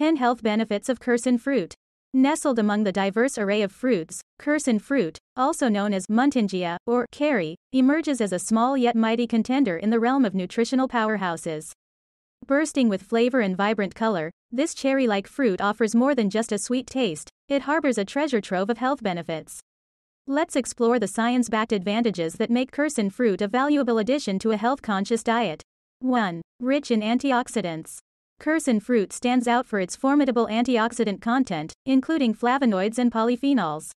10 Health Benefits of Kerson Fruit. Nestled among the diverse array of fruits, Kerson fruit, also known as Muntingia or Keri, emerges as a small yet mighty contender in the realm of nutritional powerhouses. Bursting with flavor and vibrant color, this cherry-like fruit offers more than just a sweet taste, it harbors a treasure trove of health benefits. Let's explore the science-backed advantages that make Kerson fruit a valuable addition to a health-conscious diet. 1. Rich in antioxidants. Kerson fruit stands out for its formidable antioxidant content, including flavonoids and polyphenols.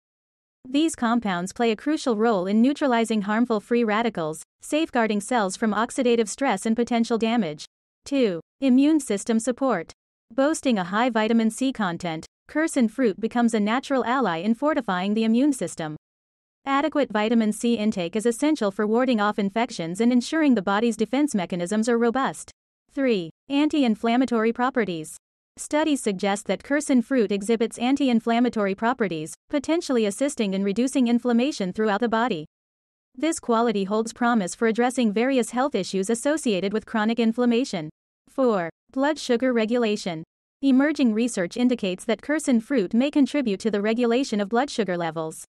These compounds play a crucial role in neutralizing harmful free radicals, safeguarding cells from oxidative stress and potential damage. 2. Immune system support. Boasting a high vitamin C content, Kerson fruit becomes a natural ally in fortifying the immune system. Adequate vitamin C intake is essential for warding off infections and ensuring the body's defense mechanisms are robust. 3. Anti-inflammatory properties. Studies suggest that Kerson fruit exhibits anti-inflammatory properties, potentially assisting in reducing inflammation throughout the body. This quality holds promise for addressing various health issues associated with chronic inflammation. 4. Blood sugar regulation. Emerging research indicates that Kerson fruit may contribute to the regulation of blood sugar levels.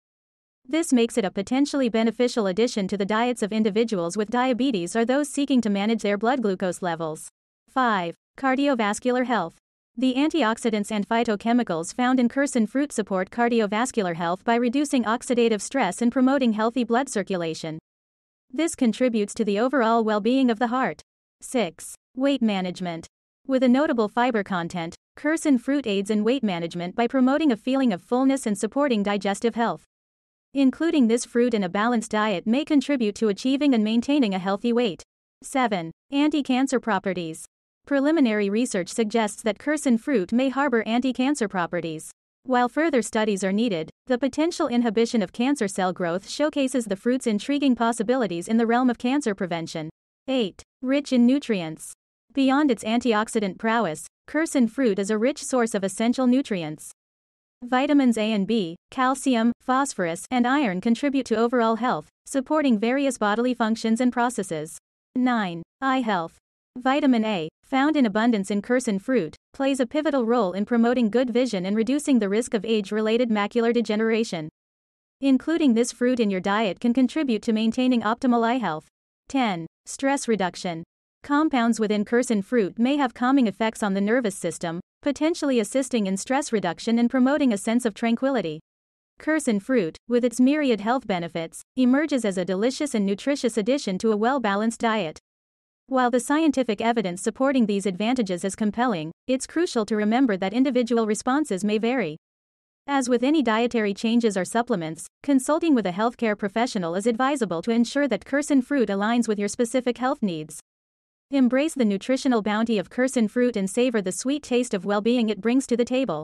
This makes it a potentially beneficial addition to the diets of individuals with diabetes or those seeking to manage their blood glucose levels. 5. Cardiovascular health. The antioxidants and phytochemicals found in Kerson fruit support cardiovascular health by reducing oxidative stress and promoting healthy blood circulation. This contributes to the overall well being of the heart. 6. Weight management. With a notable fiber content, Kerson fruit aids in weight management by promoting a feeling of fullness and supporting digestive health. Including this fruit in a balanced diet may contribute to achieving and maintaining a healthy weight. 7. Anti cancer properties. Preliminary research suggests that Kerson fruit may harbor anti cancer properties. While further studies are needed, the potential inhibition of cancer cell growth showcases the fruit's intriguing possibilities in the realm of cancer prevention. 8. Rich in nutrients. Beyond its antioxidant prowess, Kerson fruit is a rich source of essential nutrients. Vitamins A and B, calcium, phosphorus, and iron contribute to overall health, supporting various bodily functions and processes. 9. Eye health. Vitamin A, found in abundance in Kerson fruit, plays a pivotal role in promoting good vision and reducing the risk of age related macular degeneration. Including this fruit in your diet can contribute to maintaining optimal eye health. 10. Stress reduction. Compounds within Kerson fruit may have calming effects on the nervous system, potentially assisting in stress reduction and promoting a sense of tranquility. Kerson fruit, with its myriad health benefits, emerges as a delicious and nutritious addition to a well balanced diet. While the scientific evidence supporting these advantages is compelling, it's crucial to remember that individual responses may vary. As with any dietary changes or supplements, consulting with a healthcare professional is advisable to ensure that Kerson fruit aligns with your specific health needs. Embrace the nutritional bounty of Kerson fruit and savor the sweet taste of well being it brings to the table.